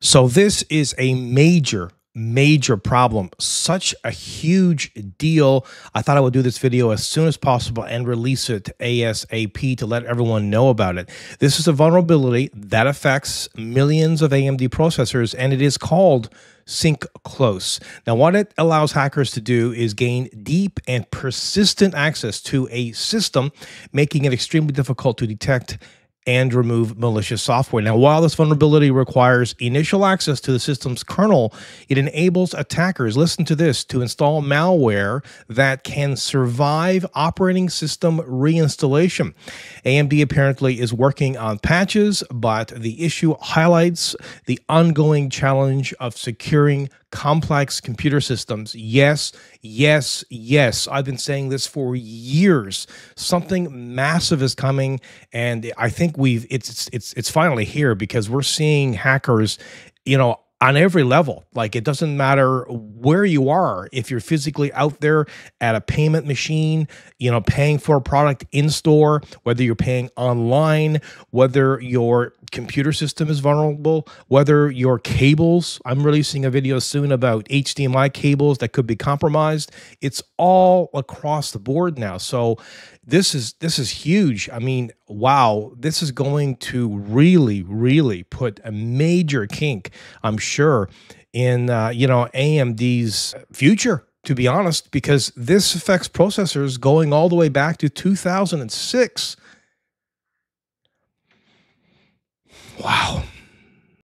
So this is a major major problem, such a huge deal. I thought I would do this video as soon as possible and release it ASAP to let everyone know about it. This is a vulnerability that affects millions of AMD processors and it is called sync close. Now, what it allows hackers to do is gain deep and persistent access to a system, making it extremely difficult to detect and remove malicious software. Now, while this vulnerability requires initial access to the system's kernel, it enables attackers, listen to this, to install malware that can survive operating system reinstallation. AMD apparently is working on patches, but the issue highlights the ongoing challenge of securing complex computer systems. Yes, yes, yes. I've been saying this for years. Something massive is coming, and I think we've it's it's it's finally here because we're seeing hackers, you know, on every level. Like it doesn't matter where you are, if you're physically out there at a payment machine, you know, paying for a product in store, whether you're paying online, whether your computer system is vulnerable, whether your cables, I'm releasing a video soon about HDMI cables that could be compromised. It's all across the board now. So this is this is huge. I mean, wow, this is going to really really put a major kink, I'm sure, in uh, you know AMD's future to be honest, because this affects processors going all the way back to 2006. Wow.